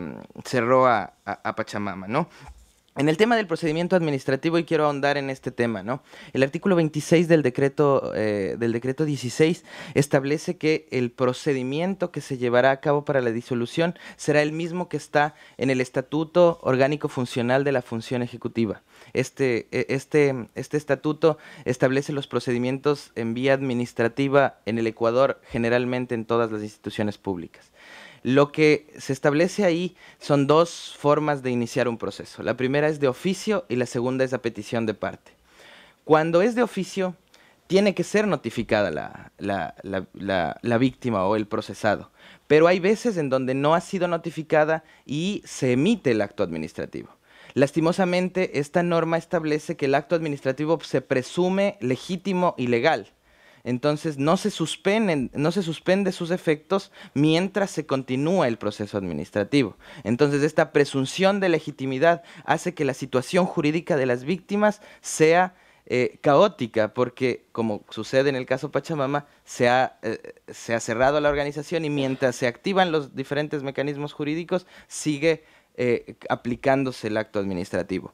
a, a, a, Pachamama, ¿no? En el tema del procedimiento administrativo, y quiero ahondar en este tema, ¿no? El artículo 26 del decreto, eh, del decreto 16 establece que el procedimiento que se llevará a cabo para la disolución será el mismo que está en el Estatuto Orgánico Funcional de la Función Ejecutiva. Este, este, este estatuto establece los procedimientos en vía administrativa en el Ecuador, generalmente en todas las instituciones públicas. Lo que se establece ahí son dos formas de iniciar un proceso. La primera es de oficio y la segunda es a petición de parte. Cuando es de oficio, tiene que ser notificada la, la, la, la, víctima o el procesado. Pero hay veces en donde no ha sido notificada y se emite el acto administrativo. Lastimosamente, esta norma establece que el acto administrativo se presume legítimo y legal entonces no se suspenden, no se suspende sus efectos mientras se continúa el proceso administrativo. Entonces esta presunción de legitimidad hace que la situación jurídica de las víctimas sea eh, caótica, porque como sucede en el caso Pachamama, eh, se ha cerrado la organización y mientras se activan los diferentes mecanismos jurídicos, sigue eh, aplicándose el acto administrativo.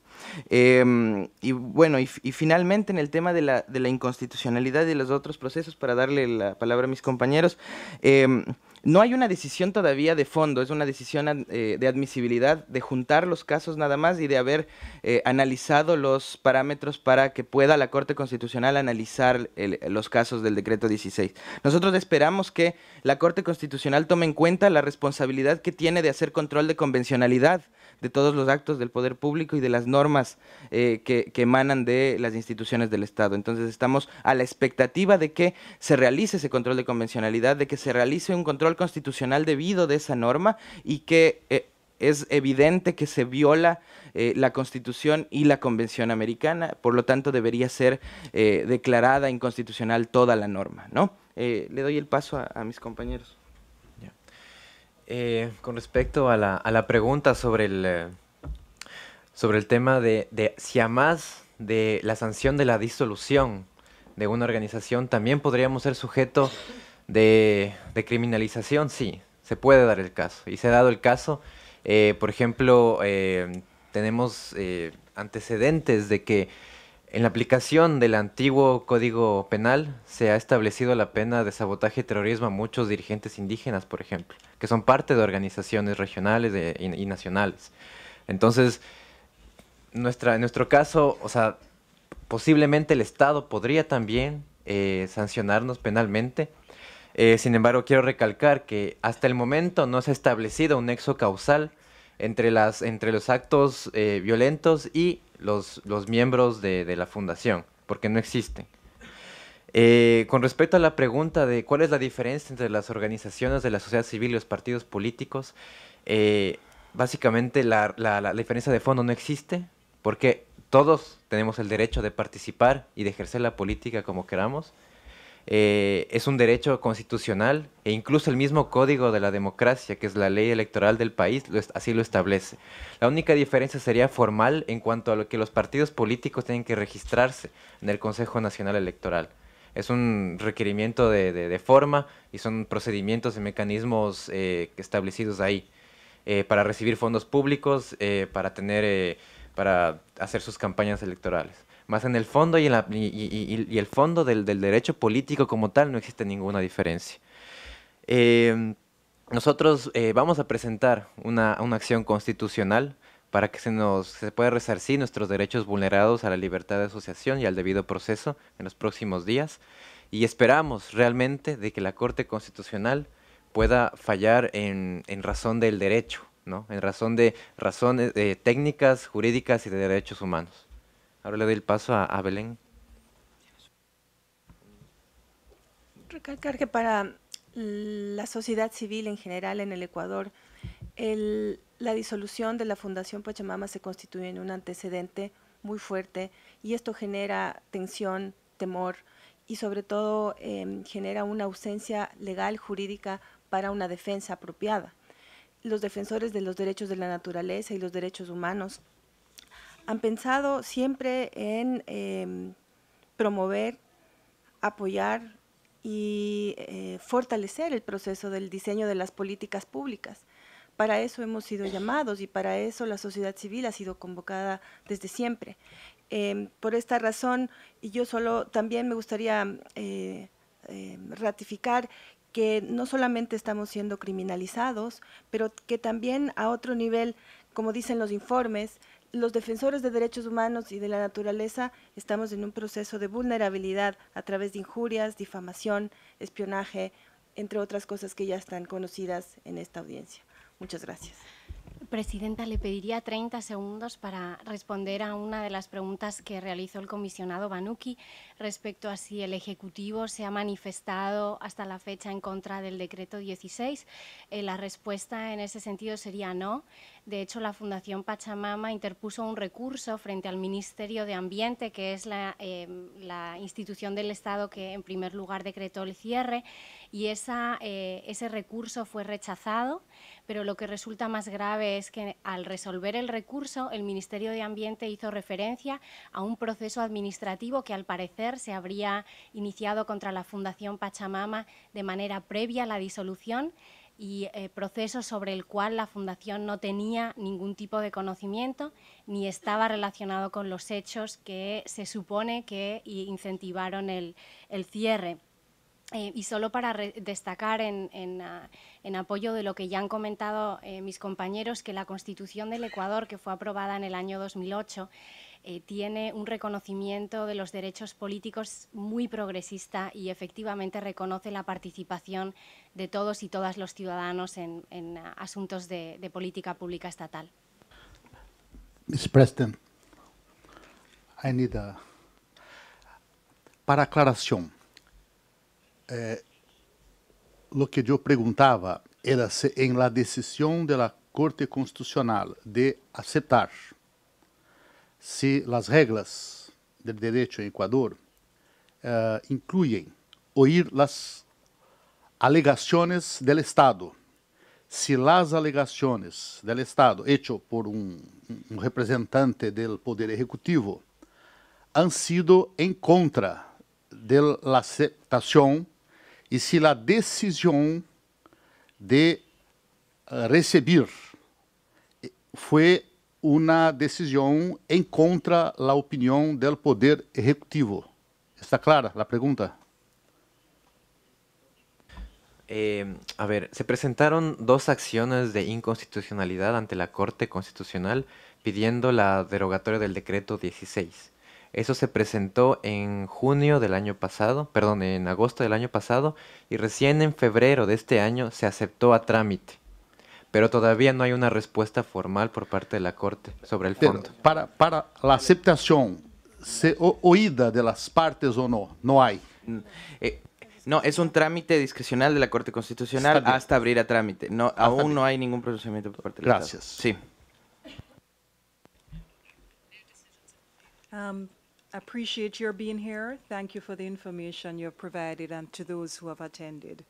Eh, y bueno, y, finalmente en el tema de la, de la, inconstitucionalidad y los otros procesos, para darle la palabra a mis compañeros, eh, no hay una decisión todavía de fondo, es una decisión eh, de admisibilidad, de juntar los casos nada más y de haber eh, analizado los parámetros para que pueda la Corte Constitucional analizar los casos del decreto 16. Nosotros esperamos que la Corte Constitucional tome en cuenta la responsabilidad que tiene de hacer control de convencionalidad de todos los actos del poder público y de las normas eh, que, que, emanan de las instituciones del Estado. Entonces estamos a la expectativa de que se realice ese control de convencionalidad, de que se realice un control constitucional debido de esa norma y que eh, es evidente que se viola eh, la Constitución y la Convención Americana, por lo tanto debería ser eh, declarada inconstitucional toda la norma, ¿no? Le doy el paso a mis compañeros. Eh, con respecto a la, a la, pregunta sobre el, eh, sobre el tema de, de si a más de la sanción de la disolución de una organización también podríamos ser sujeto de, de criminalización, sí, se puede dar el caso. Y se ha dado el caso, eh, por ejemplo, tenemos antecedentes de que en la aplicación del antiguo Código Penal se ha establecido la pena de sabotaje y terrorismo a muchos dirigentes indígenas, por ejemplo, que son parte de organizaciones regionales y, nacionales. Entonces, en nuestro caso, o sea, posiblemente el Estado podría también eh, sancionarnos penalmente. Eh, sin embargo, quiero recalcar que hasta el momento no se ha establecido un nexo causal entre, las, entre los actos eh, violentos y los, los miembros de, de, la fundación, porque no existen. con respecto a la pregunta de cuál es la diferencia entre las organizaciones de la sociedad civil y los partidos políticos, básicamente la, la, la diferencia de fondo no existe, porque todos tenemos el derecho de participar y de ejercer la política como queramos. Eh, es un derecho constitucional e incluso el mismo código de la democracia, que es la ley electoral del país, así lo establece. La única diferencia sería formal en cuanto a lo que los partidos políticos tienen que registrarse en el Consejo Nacional Electoral. Es un requerimiento de, forma y son procedimientos y mecanismos eh, establecidos ahí eh, para recibir fondos públicos, para tener para hacer sus campañas electorales. Más en el fondo y, en la, y, el fondo del, del, derecho político como tal no existe ninguna diferencia. Eh, nosotros eh, vamos a presentar una, una, acción constitucional para que se nos se pueda resarcir nuestros derechos vulnerados a la libertad de asociación y al debido proceso en los próximos días. Y esperamos realmente de que la Corte Constitucional pueda fallar en, en razón del derecho, en razón de razones eh, técnicas, jurídicas y de derechos humanos. Ahora le doy el paso a, Belén. Recalcar que para la sociedad civil en general en el Ecuador, la disolución de la Fundación Pachamama se constituye en un antecedente muy fuerte y esto genera tensión, temor y sobre todo em, genera una ausencia legal, jurídica para una defensa apropiada los defensores de los derechos de la naturaleza y los derechos humanos han pensado siempre en em, promover, apoyar y eh, fortalecer el proceso del diseño de las políticas públicas. Para eso hemos sido llamados y para eso la sociedad civil ha sido convocada desde siempre. Em, por esta razón, y yo solo también me gustaría eh, em, ratificar que no solamente estamos siendo criminalizados, pero que también a otro nivel, como dicen los informes, los defensores de derechos humanos y de la naturaleza estamos en un proceso de vulnerabilidad a través de injurias, difamación, espionaje, entre otras cosas que ya están conocidas en esta audiencia. Muchas gracias. Presidenta, le pediría 30 segundos para responder a una de las preguntas que realizó el comisionado Banuki respecto a si el Ejecutivo se ha manifestado hasta la fecha en contra del decreto 16. Eh, la respuesta en ese sentido sería no. De hecho, la Fundación Pachamama interpuso un recurso frente al Ministerio de Ambiente, que es la, la institución del Estado que en primer lugar decretó el cierre, y eh, ese recurso fue rechazado, pero lo que resulta más grave es que al resolver el recurso, el Ministerio de Ambiente hizo referencia a un proceso administrativo que al parecer se habría iniciado contra la Fundación Pachamama de manera previa a la disolución y eh, proceso sobre el cual la Fundación no tenía ningún tipo de conocimiento ni estaba relacionado con los hechos que se supone que incentivaron el, cierre. Eh, y solo para destacar ah, en, apoyo de lo que ya han comentado eh, mis compañeros, que la Constitución del Ecuador, que fue aprobada en el año 2008, eh, tiene un reconocimiento de los derechos políticos muy progresista y efectivamente reconoce la participación de todos y todas los ciudadanos en, ah, asuntos de, política pública estatal. Ms. President, I Para aclaración, eh, lo que yo preguntaba era si en la decisión de la Corte Constitucional de aceptar si las reglas del derecho en Ecuador eh, incluyen oír las alegaciones del Estado. Si las alegaciones del Estado, hecho por un representante del Poder Ejecutivo, han sido en contra de la e se a decisão de receber foi uma decisão em contra da opinião do Poder Executivo. ¿Está clara a pergunta? Eh, a ver, se presentaron dos acciones de inconstitucionalidad ante la Corte Constitucional pidiendo la derogatoria del decreto 16. Eso se presentó en junio del año pasado, perdón, en agosto del año pasado, y recién en febrero de este año se aceptó a trámite. Pero todavía no hay una respuesta formal por parte de la Corte sobre el Pero, fondo. para, para la aceptación, ¿se oída de las partes o no? No hay. Eh, no, es un trámite discrecional de la Corte Constitucional bien. hasta abrir a trámite. No, aún no hay ningún pronunciamiento por parte del Gracias. Estado. Sí. Um, appreciate your being here. Thank you for the information you've provided and to those who have attended.